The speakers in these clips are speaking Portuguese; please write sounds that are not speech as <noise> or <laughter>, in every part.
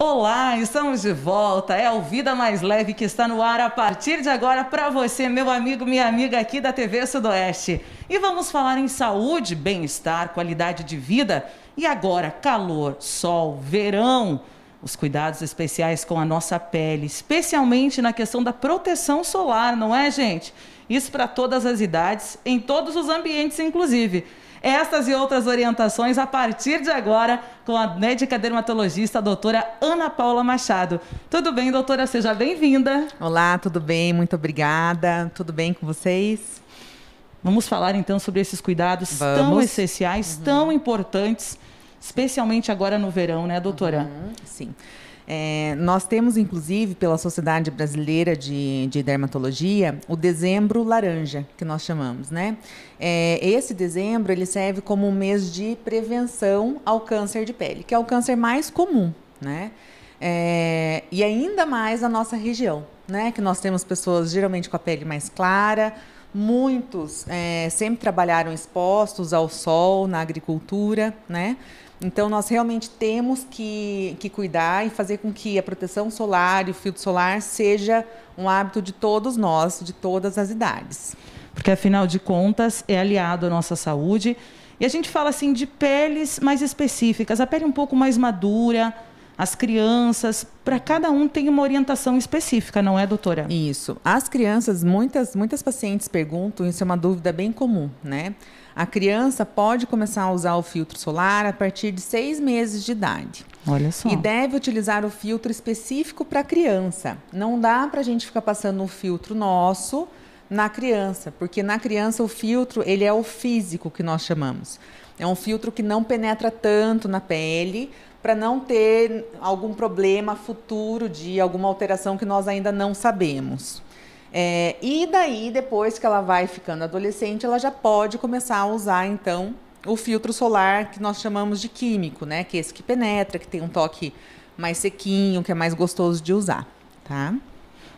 Olá, estamos de volta. É o Vida Mais Leve que está no ar a partir de agora para você, meu amigo, minha amiga aqui da TV Sudoeste. E vamos falar em saúde, bem-estar, qualidade de vida. E agora, calor, sol, verão. Os cuidados especiais com a nossa pele, especialmente na questão da proteção solar, não é, gente? Isso para todas as idades, em todos os ambientes, inclusive. Estas e outras orientações a partir de agora com a médica dermatologista, a doutora Ana Paula Machado. Tudo bem, doutora? Seja bem-vinda. Olá, tudo bem? Muito obrigada. Tudo bem com vocês? Vamos falar então sobre esses cuidados Vamos. tão essenciais, uhum. tão importantes, especialmente agora no verão, né, doutora? Uhum. Sim. É, nós temos, inclusive, pela Sociedade Brasileira de, de, Dermatologia, o dezembro laranja, que nós chamamos, né? É, esse dezembro, ele serve como um mês de prevenção ao câncer de pele, que é o câncer mais comum, né? É, e ainda mais na nossa região, né? Que nós temos pessoas geralmente com a pele mais clara, muitos é, sempre trabalharam expostos ao sol na agricultura, né? Então, nós realmente temos que, que cuidar e fazer com que a proteção solar e o filtro solar seja um hábito de todos nós, de todas as idades. Porque, afinal de contas, é aliado à nossa saúde. E a gente fala assim de peles mais específicas, a pele um pouco mais madura, as crianças, para cada um tem uma orientação específica, não é, doutora? Isso. As crianças, muitas, muitas pacientes perguntam, isso é uma dúvida bem comum, né? A criança pode começar a usar o filtro solar a partir de seis meses de idade. Olha só. E deve utilizar o filtro específico para a criança. Não dá para a gente ficar passando um filtro nosso na criança, porque na criança o filtro ele é o físico que nós chamamos. É um filtro que não penetra tanto na pele para não ter algum problema futuro de alguma alteração que nós ainda não sabemos. É, e daí, depois que ela vai ficando adolescente, ela já pode começar a usar, então, o filtro solar que nós chamamos de químico, né? Que é esse que penetra, que tem um toque mais sequinho, que é mais gostoso de usar, tá?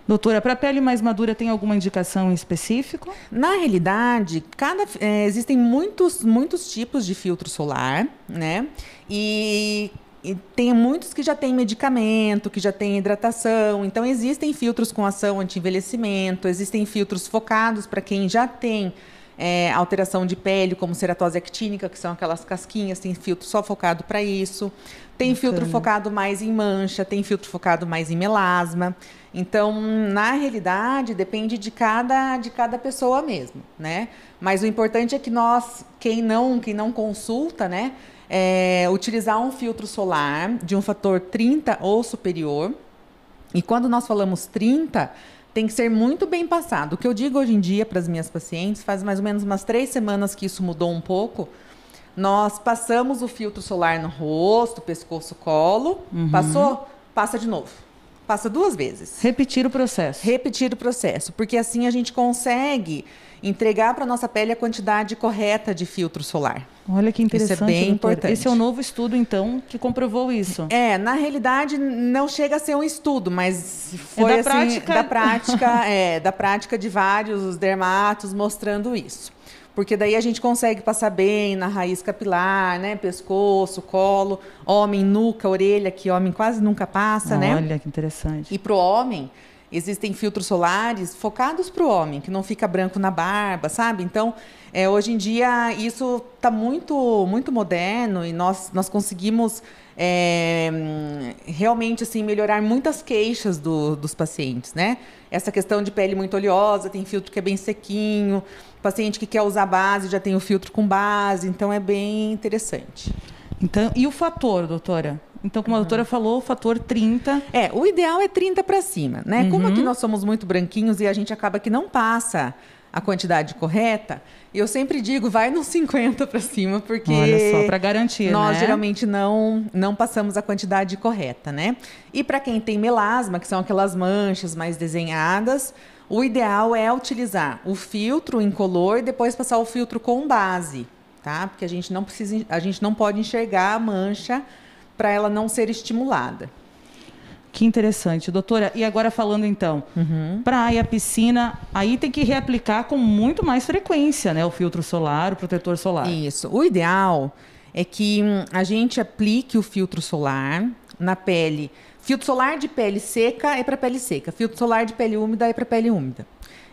Doutora, para pele mais madura tem alguma indicação específica? Na realidade, cada, é, existem muitos, muitos tipos de filtro solar, né? E e tem muitos que já têm medicamento, que já têm hidratação. Então, existem filtros com ação anti-envelhecimento, existem filtros focados para quem já tem é, alteração de pele, como ceratose actínica, que são aquelas casquinhas, tem filtro só focado para isso. Tem Bacana. filtro focado mais em mancha, tem filtro focado mais em melasma. Então, na realidade, depende de cada, de cada pessoa mesmo, né? Mas o importante é que nós, quem não, quem não consulta, né? É, utilizar um filtro solar de um fator 30 ou superior. E quando nós falamos 30, tem que ser muito bem passado. O que eu digo hoje em dia para as minhas pacientes, faz mais ou menos umas três semanas que isso mudou um pouco. Nós passamos o filtro solar no rosto, pescoço, colo. Uhum. Passou? Passa de novo. Passa duas vezes. Repetir o processo. Repetir o processo, porque assim a gente consegue entregar para nossa pele a quantidade correta de filtro solar. Olha que interessante. Isso é bem doutor. importante. Esse é um novo estudo, então, que comprovou isso. É, na realidade não chega a ser um estudo, mas foi é da assim, prática. da prática, <laughs> é, da prática de vários dermatos mostrando isso. Porque daí a gente consegue passar bem na raiz capilar, né? Pescoço, colo, homem, nuca, orelha, que homem quase nunca passa, Olha, né? Olha que interessante. E pro homem, Existem filtros solares focados para o homem, que não fica branco na barba, sabe? Então, é, hoje em dia, isso está muito, muito moderno e nós, nós conseguimos é, realmente assim melhorar muitas queixas do, dos pacientes, né? Essa questão de pele muito oleosa, tem filtro que é bem sequinho, paciente que quer usar base já tem o filtro com base, então é bem interessante. Então, e o fator, doutora? Então, como a doutora falou, o fator 30. É, o ideal é 30 para cima, né? Uhum. Como aqui nós somos muito branquinhos e a gente acaba que não passa a quantidade correta, eu sempre digo, vai nos 50 para cima, porque Olha só, para garantir, nós né? geralmente não não passamos a quantidade correta, né? E para quem tem melasma, que são aquelas manchas mais desenhadas, o ideal é utilizar o filtro incolor e depois passar o filtro com base, tá? Porque a gente não precisa, a gente não pode enxergar a mancha para ela não ser estimulada. Que interessante, doutora. E agora falando então, uhum. praia, piscina, aí tem que reaplicar com muito mais frequência, né? O filtro solar, o protetor solar. Isso. O ideal é que hum, a gente aplique o filtro solar na pele Filtro solar de pele seca é para pele seca, filtro solar de pele úmida é para pele úmida.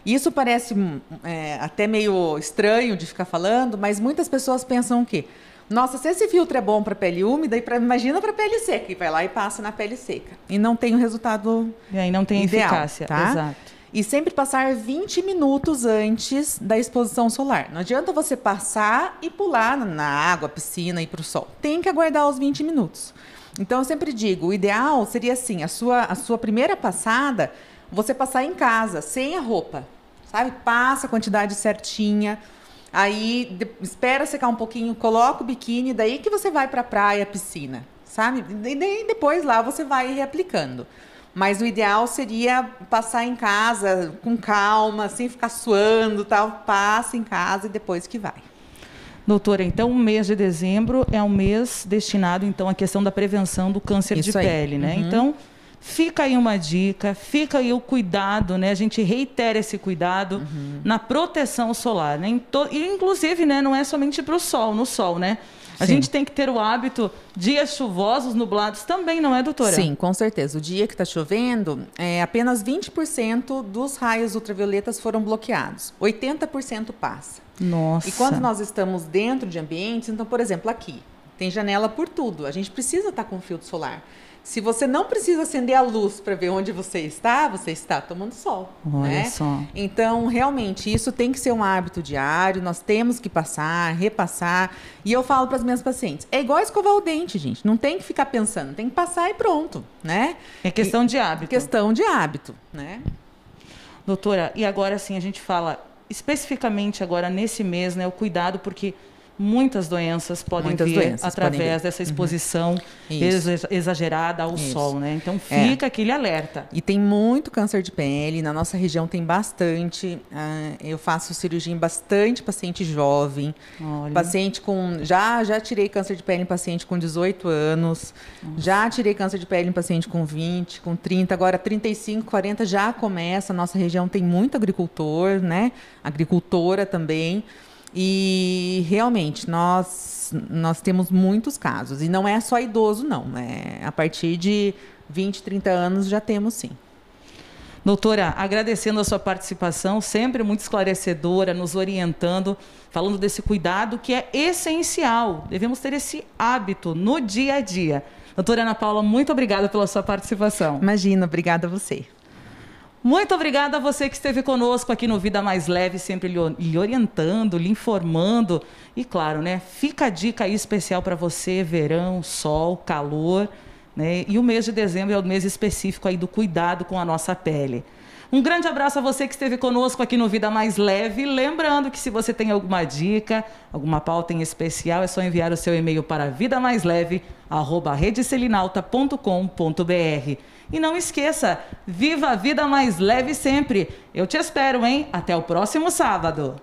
Isso parece hum, é, até meio estranho de ficar falando, mas muitas pessoas pensam o quê? Nossa, se esse filtro é bom para pele úmida, e pra, imagina para pele seca. E vai lá e passa na pele seca. E não tem o resultado. E aí não tem ideal, eficácia. Tá? Exato. E sempre passar 20 minutos antes da exposição solar. Não adianta você passar e pular na água, piscina e para o sol. Tem que aguardar os 20 minutos. Então eu sempre digo, o ideal seria assim, a sua, a sua primeira passada, você passar em casa, sem a roupa sabe? Passa a quantidade certinha. Aí de, espera secar um pouquinho, coloca o biquíni, daí que você vai para a praia, piscina, sabe? E daí depois lá você vai reaplicando. Mas o ideal seria passar em casa com calma, sem ficar suando, tal. Passa em casa e depois que vai. Doutora, então o mês de dezembro é um mês destinado então à questão da prevenção do câncer Isso de aí. pele, né? Uhum. Então Fica aí uma dica, fica aí o cuidado, né? A gente reitera esse cuidado uhum. na proteção solar, né? E, inclusive, né, não é somente para o sol, no sol, né? A Sim. gente tem que ter o hábito, dias chuvosos, nublados também, não é, doutora? Sim, com certeza. O dia que está chovendo, é, apenas 20% dos raios ultravioletas foram bloqueados. 80% passa. Nossa. E quando nós estamos dentro de ambientes, então, por exemplo, aqui, tem janela por tudo. A gente precisa estar tá com filtro solar. Se você não precisa acender a luz para ver onde você está, você está tomando sol. Olha né? só. Então, realmente, isso tem que ser um hábito diário, nós temos que passar, repassar. E eu falo para as minhas pacientes: é igual escovar o dente, gente. Não tem que ficar pensando, tem que passar e pronto. né? É questão e, de hábito. Questão de hábito, né? Doutora, e agora sim a gente fala especificamente agora nesse mês, né, o cuidado, porque muitas doenças podem muitas vir doenças através podem vir. dessa uhum. exposição uhum. exagerada ao Isso. sol, né? Então é. fica é. aquele alerta. E tem muito câncer de pele, na nossa região tem bastante. Uh, eu faço cirurgia em bastante paciente jovem, Olha. paciente com já já tirei câncer de pele em paciente com 18 anos, Nossa. já tirei câncer de pele em paciente com 20, com 30, agora 35, 40 já começa. Nossa região tem muito agricultor, né? Agricultora também. E realmente nós nós temos muitos casos e não é só idoso não, é a partir de 20, 30 anos já temos sim. Doutora, agradecendo a sua participação, sempre muito esclarecedora, nos orientando, falando desse cuidado que é essencial. Devemos ter esse hábito no dia a dia. Doutora Ana Paula, muito obrigada pela sua participação. Imagina, obrigada a você. Muito obrigada a você que esteve conosco aqui no Vida Mais Leve, sempre lhe orientando, lhe informando. E claro, né, fica a dica aí especial para você, verão, sol, calor, né? E o mês de dezembro é o mês específico aí do cuidado com a nossa pele. Um grande abraço a você que esteve conosco aqui no Vida Mais Leve. Lembrando que se você tem alguma dica, alguma pauta em especial, é só enviar o seu e-mail para vidamaisleve@redeselinalta.com.br. E não esqueça, viva a vida mais leve sempre. Eu te espero, hein? Até o próximo sábado.